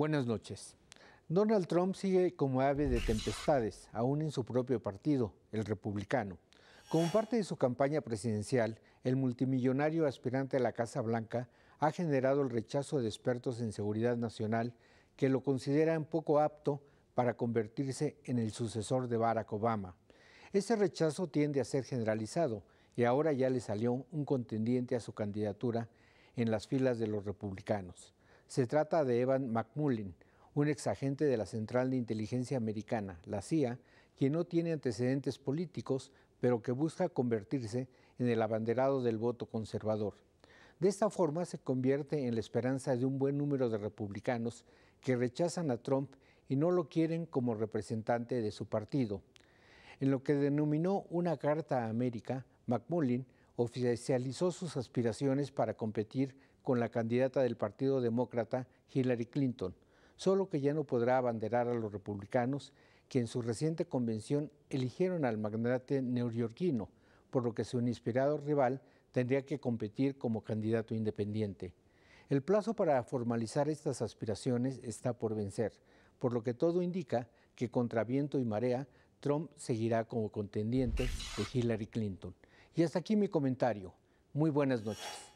Buenas noches. Donald Trump sigue como ave de tempestades, aún en su propio partido, el republicano. Como parte de su campaña presidencial, el multimillonario aspirante a la Casa Blanca ha generado el rechazo de expertos en seguridad nacional que lo consideran poco apto para convertirse en el sucesor de Barack Obama. Ese rechazo tiende a ser generalizado y ahora ya le salió un contendiente a su candidatura en las filas de los republicanos. Se trata de Evan McMullin, un exagente de la Central de Inteligencia Americana, la CIA, quien no tiene antecedentes políticos, pero que busca convertirse en el abanderado del voto conservador. De esta forma se convierte en la esperanza de un buen número de republicanos que rechazan a Trump y no lo quieren como representante de su partido. En lo que denominó una carta a América, McMullin oficializó sus aspiraciones para competir con la candidata del Partido Demócrata, Hillary Clinton, solo que ya no podrá abanderar a los republicanos que en su reciente convención eligieron al magnate neoyorquino, por lo que su inspirado rival tendría que competir como candidato independiente. El plazo para formalizar estas aspiraciones está por vencer, por lo que todo indica que contra viento y marea, Trump seguirá como contendiente de Hillary Clinton. Y hasta aquí mi comentario. Muy buenas noches.